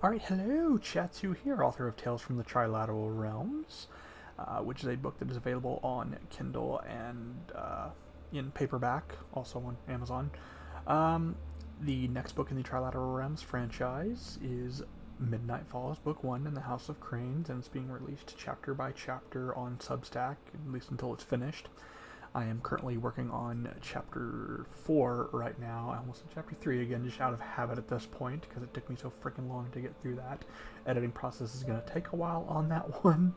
Alright, hello, Chatzu here, author of Tales from the Trilateral Realms, uh, which is a book that is available on Kindle and uh, in paperback, also on Amazon. Um, the next book in the Trilateral Realms franchise is Midnight Falls, Book 1 in the House of Cranes, and it's being released chapter by chapter on Substack, at least until it's finished. I am currently working on chapter 4 right now. I almost chapter 3 again, just out of habit at this point, because it took me so freaking long to get through that. Editing process is going to take a while on that one,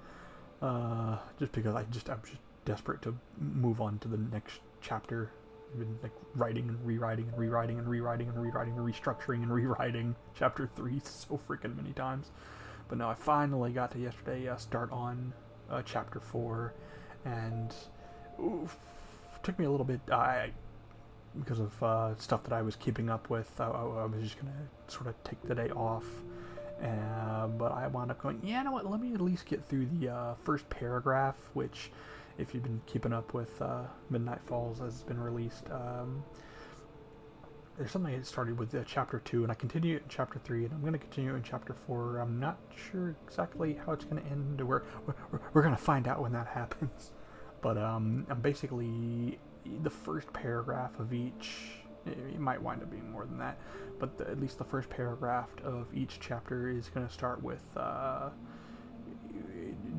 uh, just because I just, I'm just desperate to move on to the next chapter. I've been like writing and rewriting and rewriting and rewriting and rewriting and restructuring and rewriting chapter 3 so freaking many times. But now I finally got to yesterday uh, start on uh, chapter 4, and oof, took me a little bit. I because of uh, stuff that I was keeping up with. I, I, was just gonna sort of take the day off, but I wound up going. Yeah, you know what? Let me at least get through the uh, first paragraph, which, if you've been keeping up with uh, Midnight Falls, has been released. Um, there's something that started with uh, chapter two, and I continue in chapter three, and I'm going to continue in chapter four. I'm not sure exactly how it's going to end. We're, we're, we're going to find out when that happens. But um, basically the first paragraph of each. It might wind up being more than that, but the, at least the first paragraph of each chapter is going to start with uh,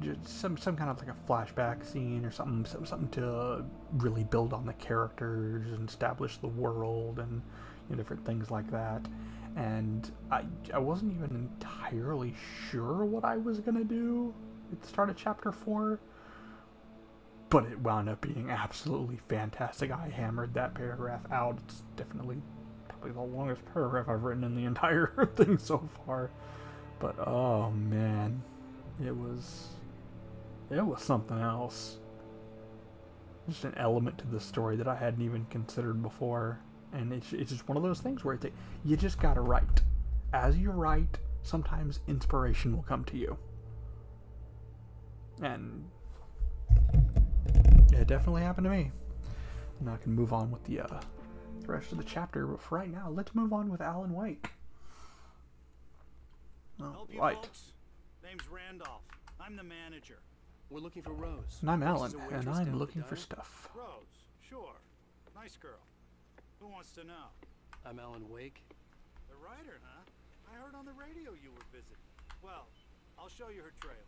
just some some kind of like a flashback scene or something, something to really build on the characters and establish the world and you know, different things like that. And I I wasn't even entirely sure what I was gonna do at the start of chapter four but it wound up being absolutely fantastic. I hammered that paragraph out. It's definitely probably the longest paragraph I've written in the entire thing so far. But oh man, it was it was something else. Just an element to the story that I hadn't even considered before, and it's it's just one of those things where it's like, you just gotta write. As you write, sometimes inspiration will come to you. And it definitely happened to me. Now I can move on with the, uh, the rest of the chapter, but for right now, let's move on with Alan Wake. Oh, right. Folks. Name's Randolph. I'm the manager. We're looking for Rose. And I'm Alan, and I'm looking for stuff. Rose, sure. Nice girl. Who wants to know? I'm Alan Wake. The writer, huh? I heard on the radio you were visiting. Well, I'll show you her trailer.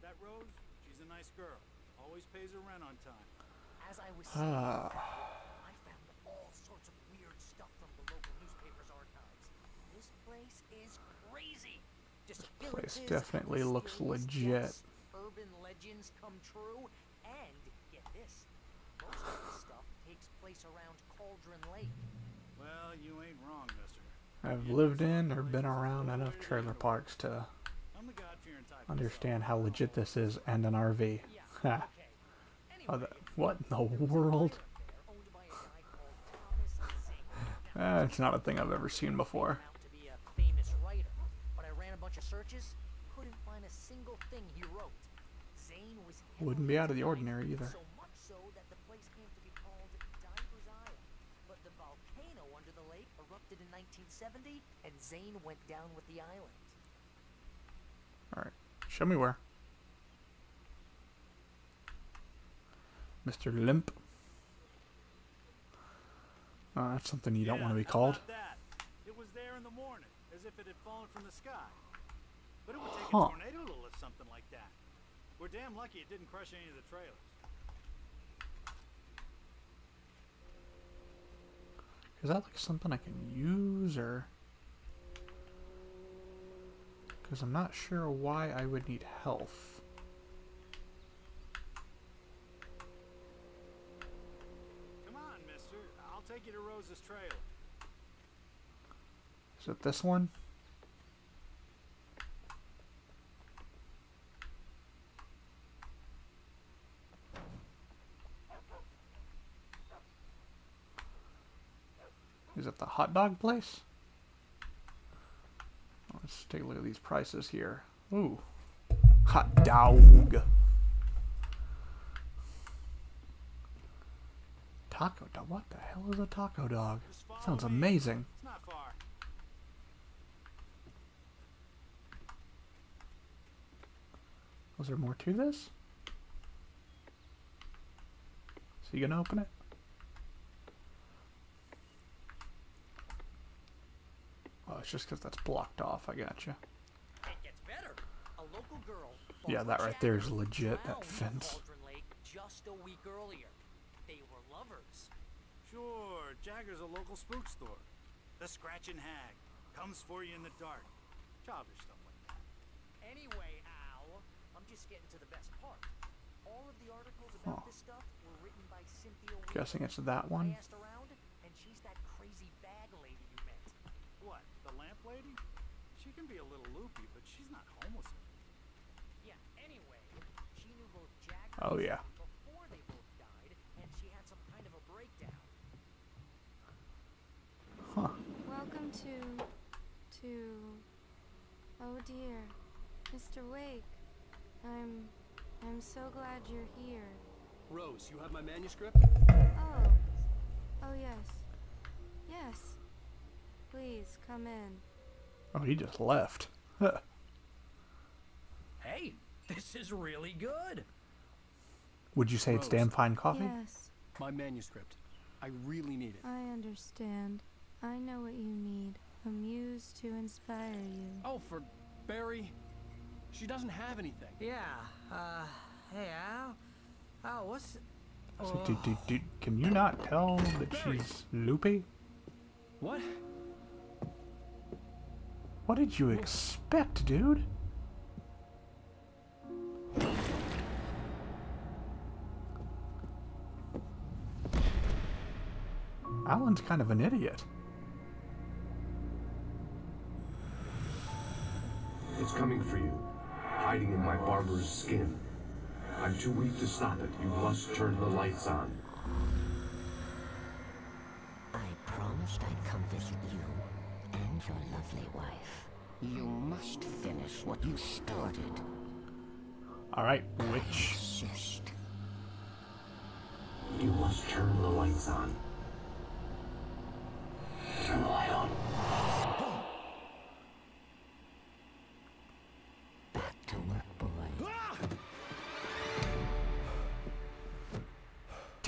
That Rose, she's a nice girl. Always pays her rent on time. As I was saying, I found all sorts of weird stuff from the local newspaper's archives. This place is crazy. This place definitely looks legit. Urban legends come true, and get this, most of the stuff takes place around Cauldron Lake. Well, you ain't wrong, mister. I've lived in or been around enough trailer parks to understand how legit this is and an RV. Oh, the, what in the world? uh, it's not a thing I've ever seen before. Wouldn't be out of the ordinary either. So much so that the place came to be called Diver's Isle. But the volcano under the lake erupted in 1970, and Zane went down with the island. Alright, show me where. Mr. Limp. Oh, that's something you don't want to be called. It was there in the morning, as if it had fallen from the sky. But it would take huh. a tornado to lift something like that. We're damn lucky it didn't crush any of the trailers. Is that like something I can use or... Because I'm not sure why I would need health. To Is it this one? Is it the hot dog place? Let's take a look at these prices here. Ooh, hot dog. taco dog. What the hell is a taco dog? Sounds amazing. Was there more to this? So you gonna open it? Oh, it's just because that's blocked off. I got gotcha. Yeah, that right there is legit. That fence. Just a week earlier. They were lovers. Sure, Jagger's a local spook store. The Scratching Hag. Comes for you in the dark. Childish stuff like that. Anyway, Al, I'm just getting to the best part. All of the articles about Huh. this stuff were written by Cynthia Weir. Guessing it's that I one. asked around, and she's that crazy bag lady you met. What, the lamp lady? She can be a little loopy, but she's not homeless. Yeah, anyway, she knew both Jagger Oh, and yeah. Sam before they both died, and she had some kind of a breakdown. Huh. Welcome to. To. Oh dear. Mr. Wake. I'm. I'm so glad you're here. Rose, you have my manuscript? Oh. Oh, yes. Yes. Please, come in. Oh, he just left. Hey, this is really good. Would you say it's damn fine coffee? Yes, My manuscript. I really need it. I understand. I know what you need. A muse to inspire you. Oh, for Barry. She doesn't have anything. Yeah. Uh, hey Al. Al, what's? I said, dude, dude, dude, can you not tell that she's loopy? What? What did you expect, dude? Alan's kind of an idiot. It's coming for you, hiding in my barber's skin. I'm too weak to stop it. You must turn the lights on. I promised I'd come visit you and your lovely wife. You must finish what you started. Alright, witch. Insist. You must turn the lights on.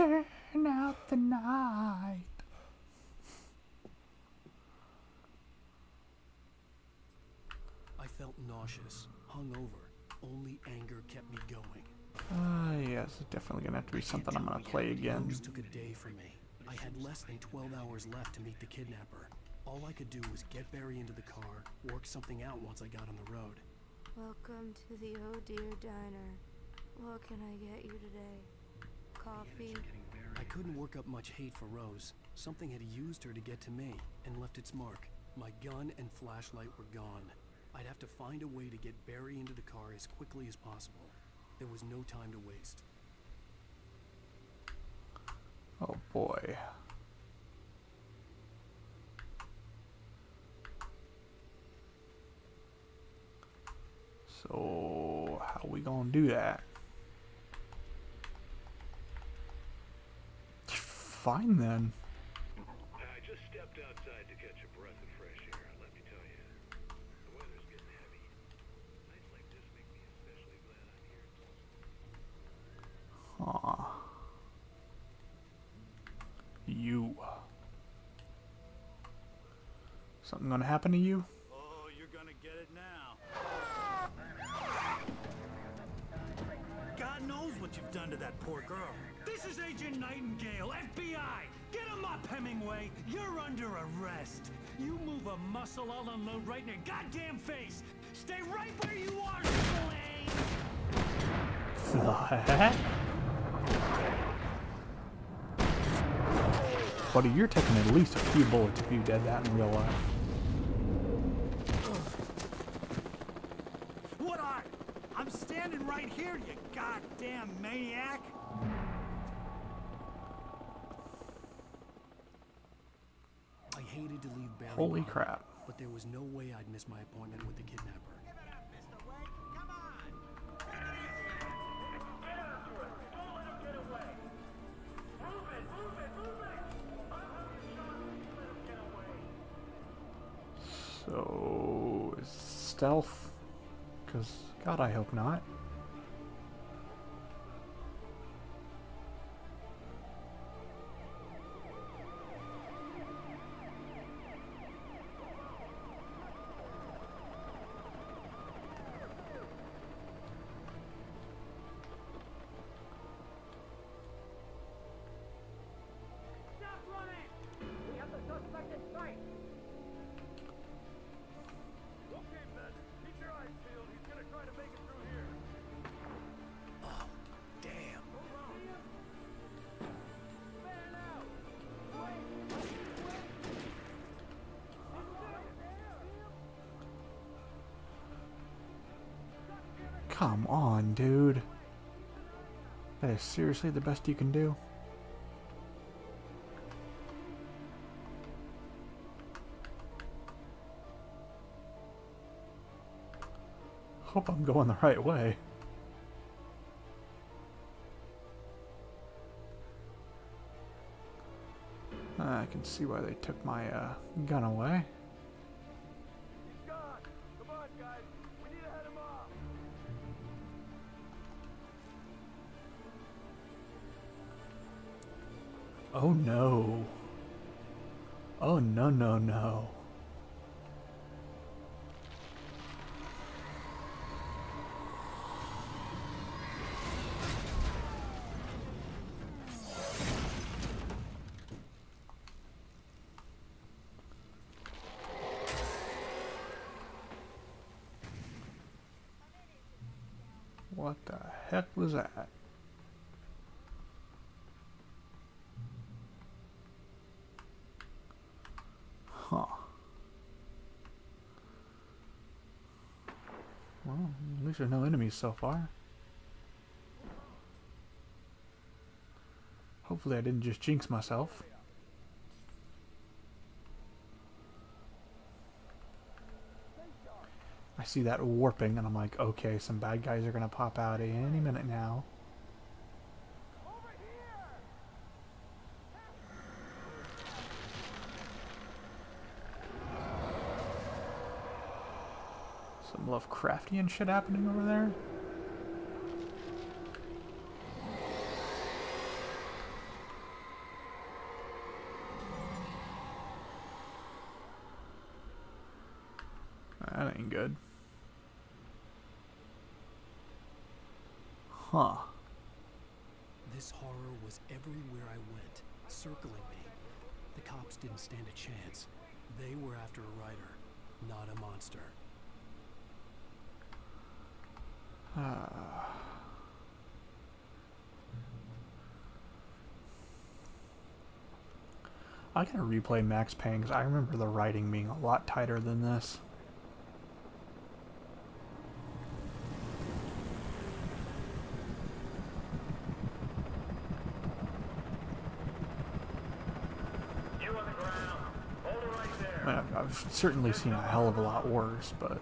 Turn out the night. I felt nauseous, hungover. Only anger kept me going. Ah, yes, it's definitely gonna have to be something I'm gonna play again. Took a day from me. I had less than 12 hours left to meet the kidnapper. All I could do was get Barry into the car, work something out once I got on the road. Welcome to the Oh Deer Diner. What can I get you today? Coffee? I couldn't work up much hate for Rose. Something had used her to get to me and left its mark. My gun and flashlight were gone. I'd have to find a way to get Barry into the car as quickly as possible. There was no time to waste. Oh boy. So, how we gonna do that? Fine then. I just stepped outside to catch a breath of fresh air. Let me tell you, the weather's getting heavy. Nights like this make me especially glad I'm here. Aw. You. Uh, something gonna happen to you? That poor girl. This is Agent Nightingale, FBI! Get him up, Hemingway! You're under arrest! You move a muscle, I'll unload right in your goddamn face! Stay right where you are, Slane! The? Buddy, you're taking at least a few bullets if you did that in real life. What I? I'm standing right here, you goddamn maniac. Holy behind, crap. But there was no way I'd miss my appointment with the kidnapper. So, stealth? Because, God, I hope not. Come on, dude. That is seriously the best you can do? Hope I'm going the right way. I can see why they took my uh, gun away. Oh no. Oh no no no. What the heck was that? Well, at least there's no enemies so far. Hopefully I didn't just jinx myself. I see that warping and I'm like, okay, some bad guys are going to pop out any minute now. Lovecraftian shit happening over there. That ain't good. Huh. This horror was everywhere I went, circling me. The cops didn't stand a chance. They were after a writer, not a monster. Ah. I gotta replay Max Payne 'cause I remember the writing being a lot tighter than this. Mean, I've, I've certainly seen a hell of a lot worse, but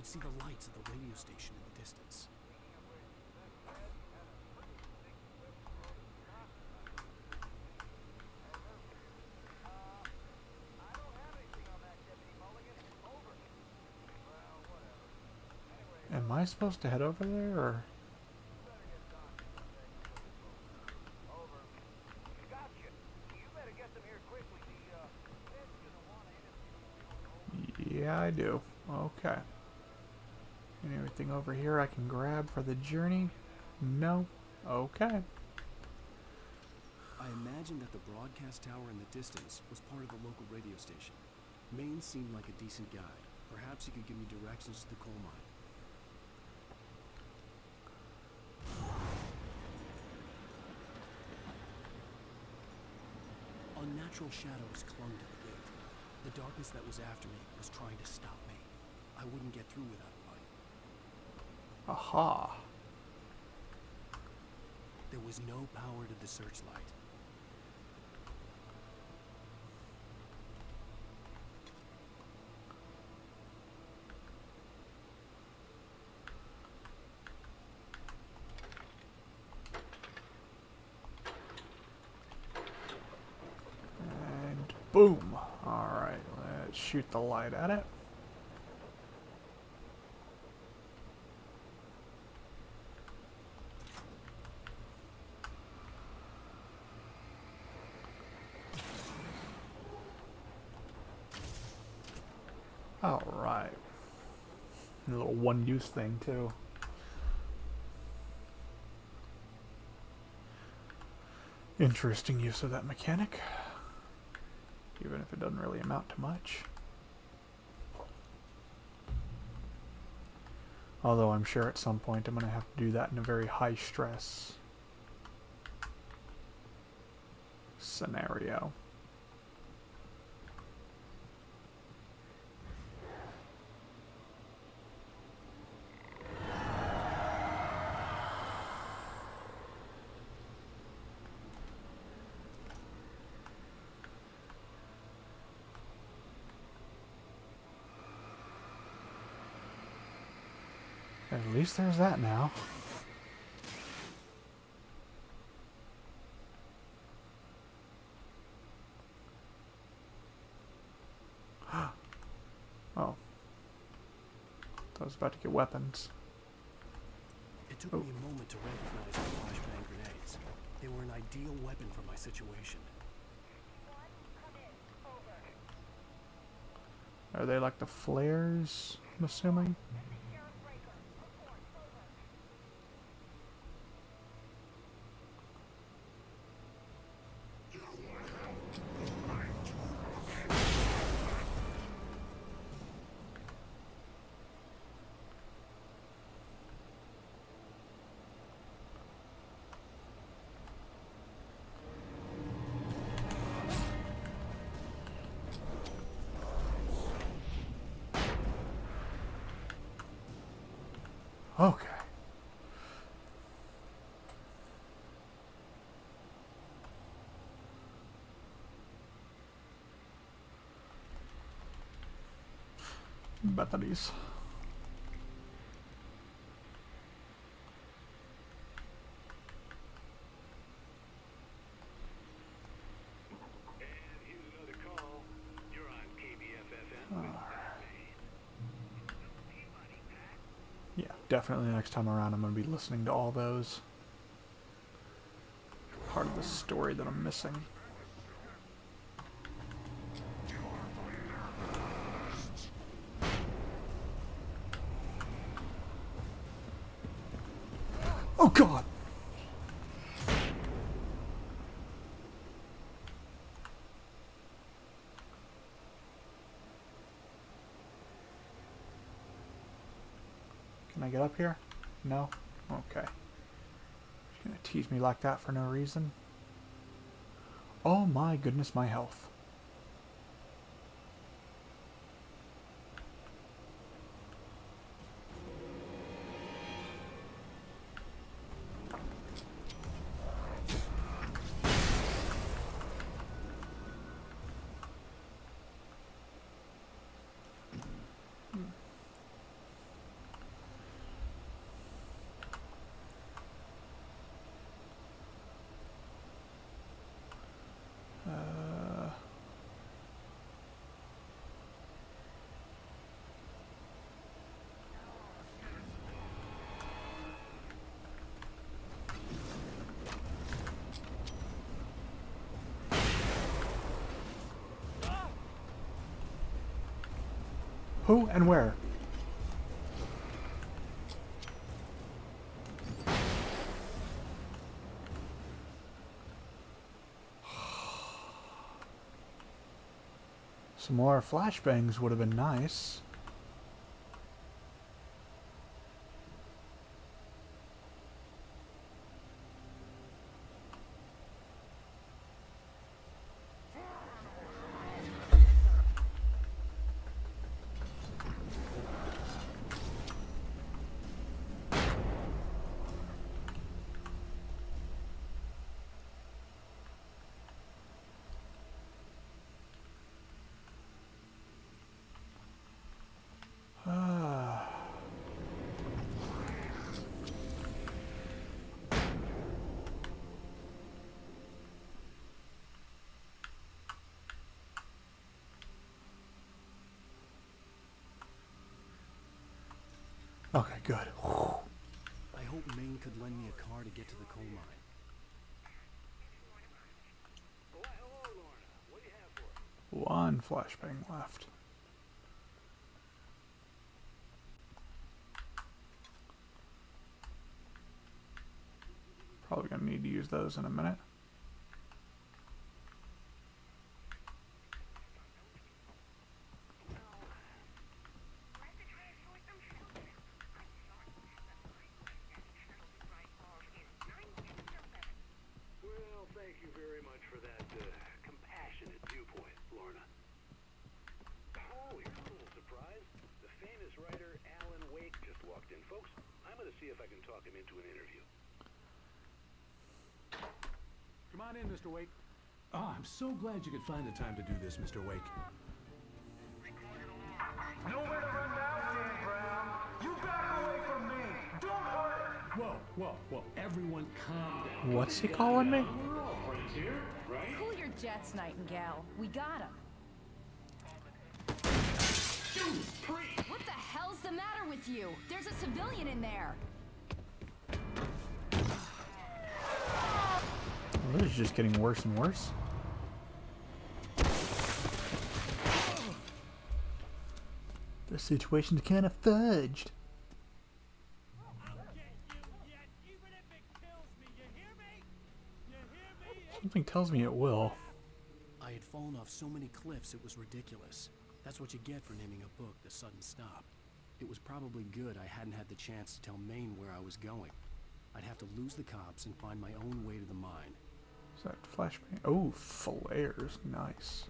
could see the lights of the radio station in the distance. Am I supposed to head over there or? Yeah, I do. Okay. And everything over here I can grab for the journey? No? Okay. I imagined that the broadcast tower in the distance was part of the local radio station. Maine seemed like a decent guy. Perhaps he could give me directions to the coal mine. Unnatural shadows clung to the gate. The darkness that was after me was trying to stop me. I wouldn't get through without. Aha. There was no power to the searchlight. And boom. All right, let's shoot the light at it. One-use thing, too. Interesting use of that mechanic. Even if it doesn't really amount to much. Although I'm sure at some point I'm going to have to do that in a very high stress scenario. At least there's that now. oh. I was about to get weapons. It took me a moment to recognize the flashbang grenades. They were an ideal weapon for my situation. Are they like the flares, I'm assuming? Okay. Batteries. And here's another call. You're on KBFFM with Yeah, definitely next time around I'm going to be listening to all those. Part of the story that I'm missing. Oh god! Can I get up here? No? Okay. She's gonna tease me like that for no reason. Oh my goodness, my health. Who and where? Some more flashbangs would have been nice. Okay, good. I hope Maine could lend me a car to get to the coal mine. One flashbang left. Probably gonna need to use those in a minute. Well, thank you very much for that uh, compassionate viewpoint, Lorna. Oh, here's a little surprise. The famous writer Alan Wake just walked in. Folks, I'm going to see if I can talk him into an interview. Come on in, Mr. Wake. Oh, I'm so glad you could find the time to do this, Mr. Wake. Nowhere to run now, Dan Brown. You back away from me. Don't hurt. Whoa, whoa, whoa. Everyone calm down. What's he calling me? We're all friends here, right? Cool your jets, Nightingale. We got him. What the hell's the matter with you? There's a civilian in there. Well, this is just getting worse and worse. The situation's kind of fudged. Something tells me it will. I had fallen off so many cliffs it was ridiculous. That's what you get for naming a book The Sudden Stop. It was probably good I hadn't had the chance to tell Maine where I was going. I'd have to lose the cops and find my own way to the mine. Is that flashbang? Oh, flares. Nice.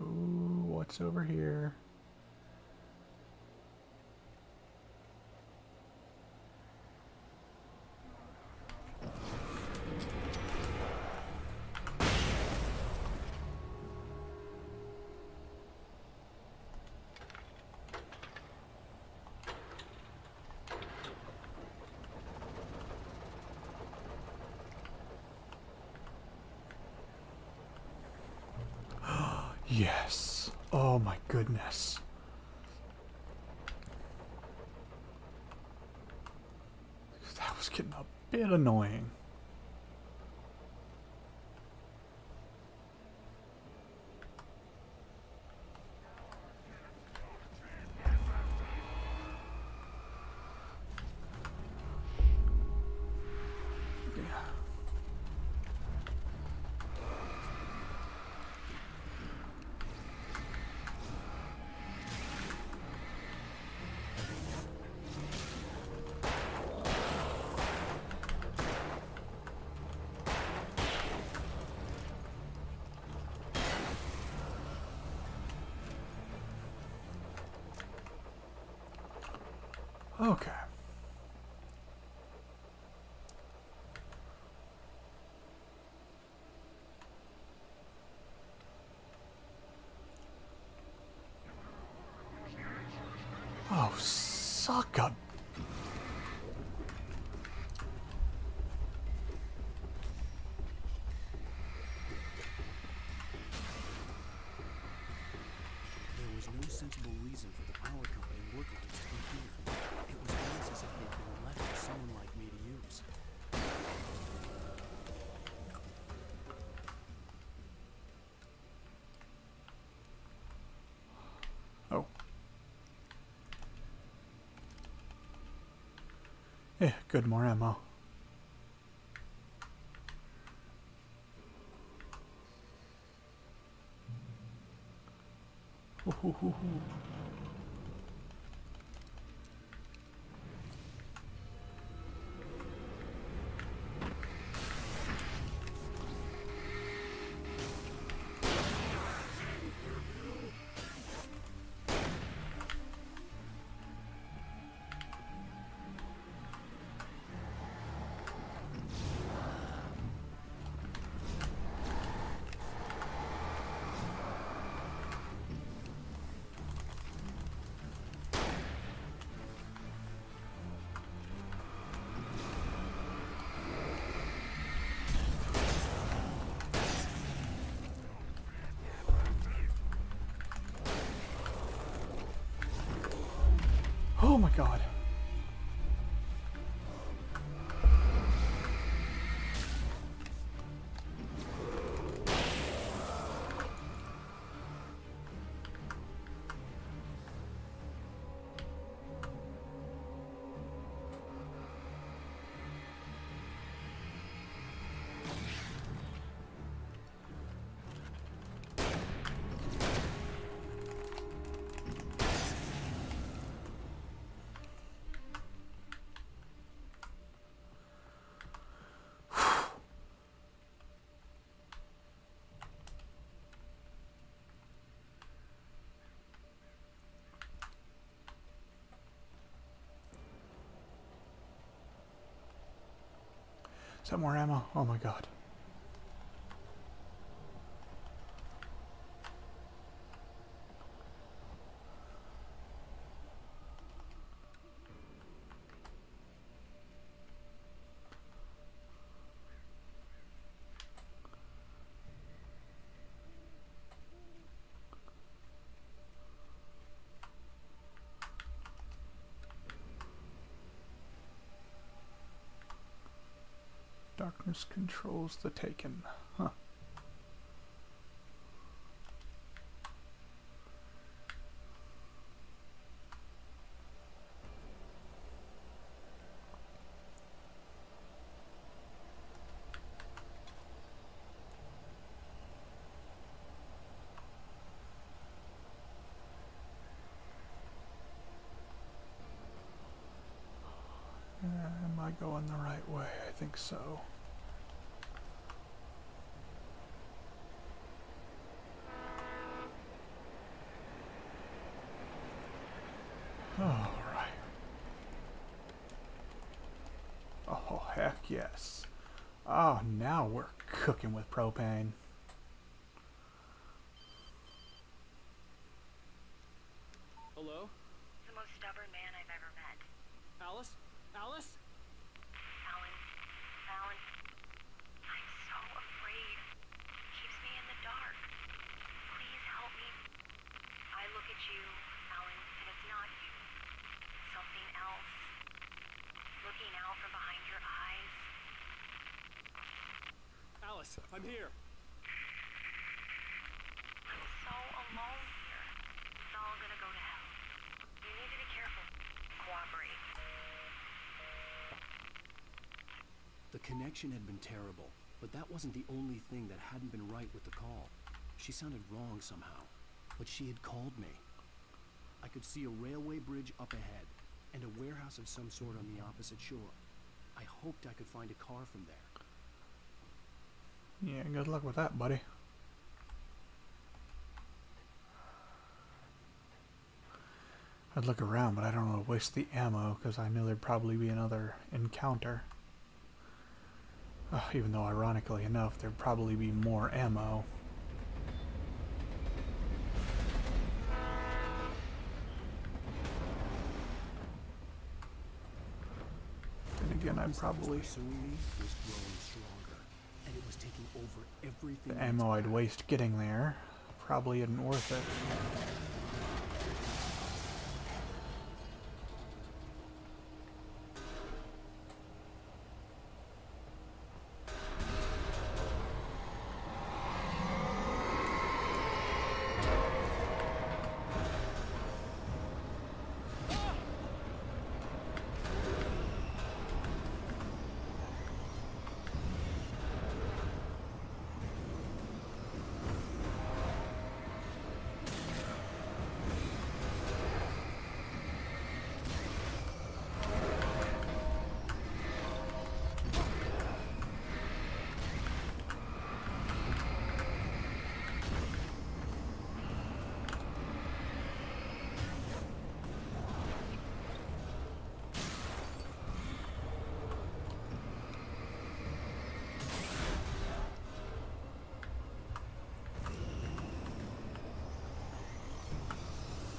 Ooh, what's over here? Yes. Oh my goodness. That was getting a bit annoying. Okay. Oh, suck up. There was no sensible reason for the power company work lights to be here. It was almost as if they'd been left for someone like me to use. Oh. Yeah, good, more ammo. Ooh, ooh, ooh, Is that more ammo? Oh my god. Darkness controls the taken. Huh. Uh, Am I going the right way? I think so. All right. Oh, heck yes. Oh, now we're cooking with propane. Hello? The most stubborn man I've ever met. Alice? Alice? Alan. Alan. I'm so afraid. He keeps me in the dark. Please help me. I look at you, Alan, and it's not you. It's something else. Looking out from behind your eyes. Alice, I'm here. I'm so alone here. It's all gonna go to hell. You need to be careful. Cooperate. The connection had been terrible, but that wasn't the only thing that hadn't been right with the call. She sounded wrong somehow, but she had called me. I could see a railway bridge up ahead, and a warehouse of some sort on the opposite shore. I hoped I could find a car from there. Yeah, good luck with that, buddy. I'd look around, but I don't want to waste the ammo because I knew there'd probably be another encounter. Uh, even though, ironically enough, there'd probably be more ammo. And again, I'm probably was growing stronger, and it was taking over everything. the ammo I'd waste getting there probably isn't worth it.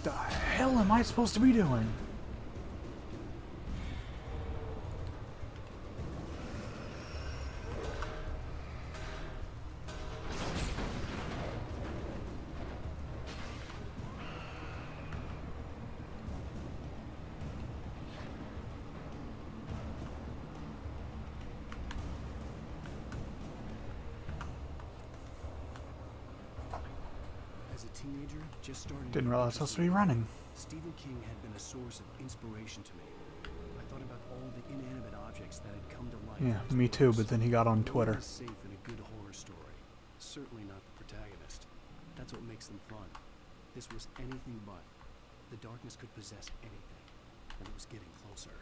What the hell am I supposed to be doing? As a teenager, just starting Didn't realize I was supposed to be running. Stephen King had been a source of inspiration to me. I thought about all the inanimate objects that had come to life. Yeah, me too, but then he got on Twitter. safe in a good horror story. Certainly not the protagonist. That's what makes them fun. This was anything but. The darkness could possess anything, and it was getting closer.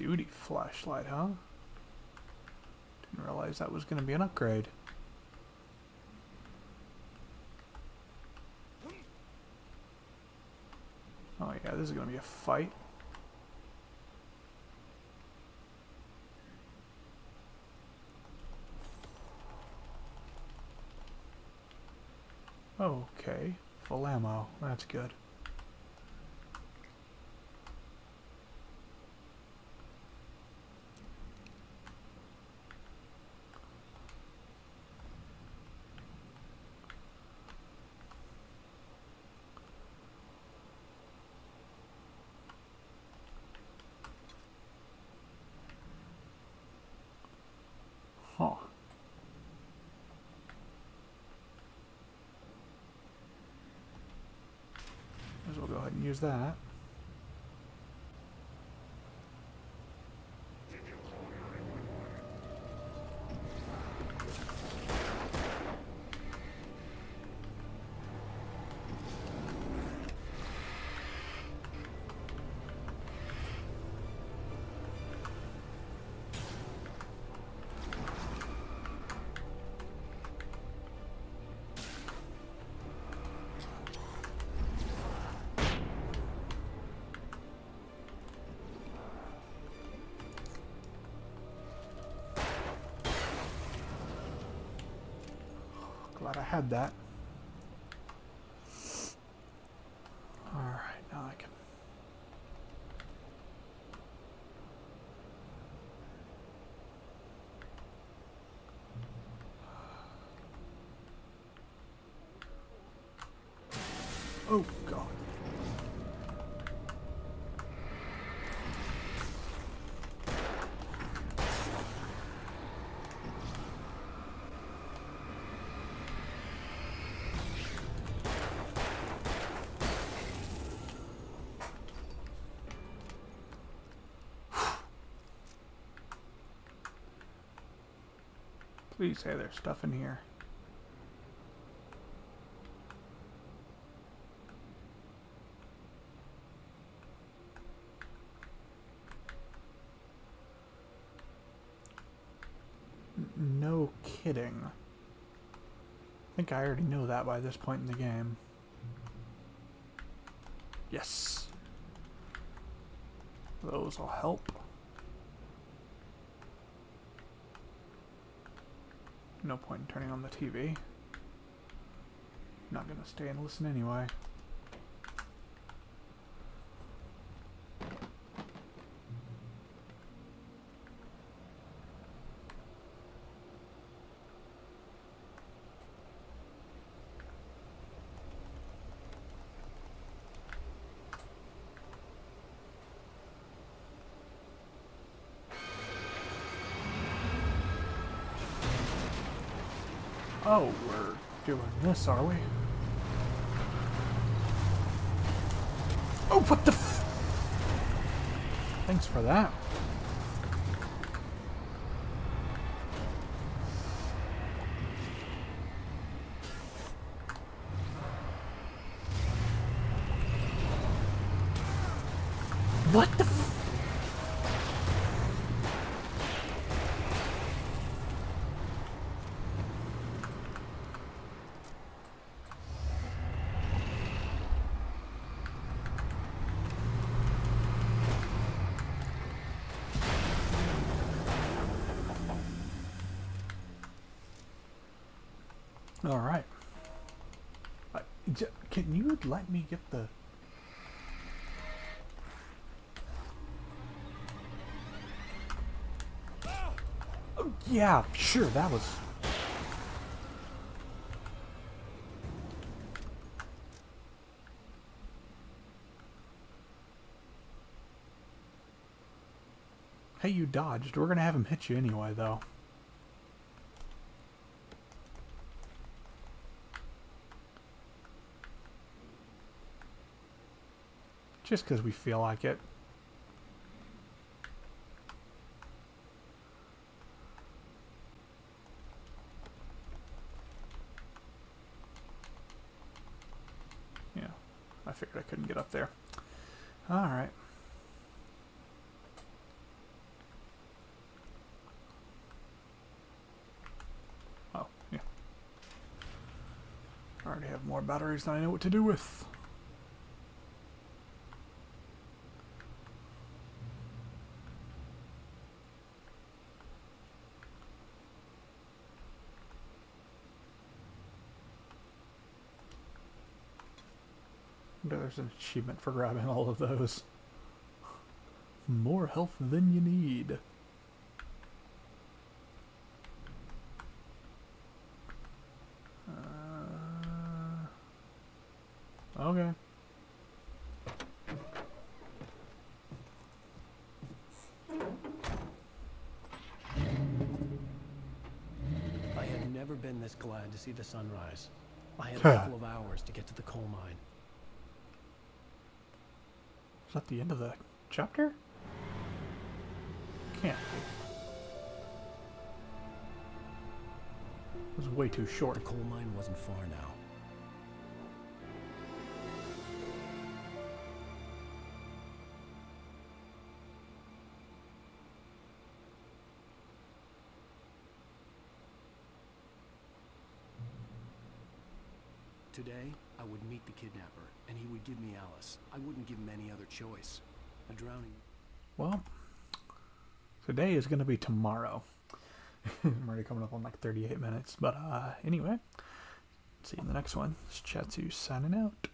Duty flashlight, huh? Didn't realize that was going to be an upgrade. Oh yeah, this is going to be a fight. Okay, full ammo. That's good. Huh. Might as well go ahead and use that. Glad I had that. Alright, now I can. Oh, God. Please say there's stuff in here. No kidding. I think I already know that by this point in the game. Yes. Those will help. No point in turning on the TV. I'm Not gonna stay and listen anyway. Oh, we're doing this, are we? Oh, what the Thanks for that. What the f- All right. Uh, j- Can you let me get the? Oh, yeah, sure. That was. Hey, you dodged. We're gonna have him hit you anyway, though. Just because we feel like it. Yeah, I figured I couldn't get up there. Alright. Oh, yeah. I already have more batteries than I know what to do with. There's an achievement for grabbing all of those. More health than you need. Uh, okay. I had never been this glad to see the sunrise. I had a couple of hours to get to the coal mine. Is that the end of the chapter? Can't be. It was way too short. The coal mine wasn't far now. Today, I would meet the kidnapper, give me Alice. I wouldn't give him any other choice. A drowning. Well, today is going to be tomorrow. I'm already coming up on like 38 minutes. But uh, anyway, see you in the next one. It's Chatzu signing out.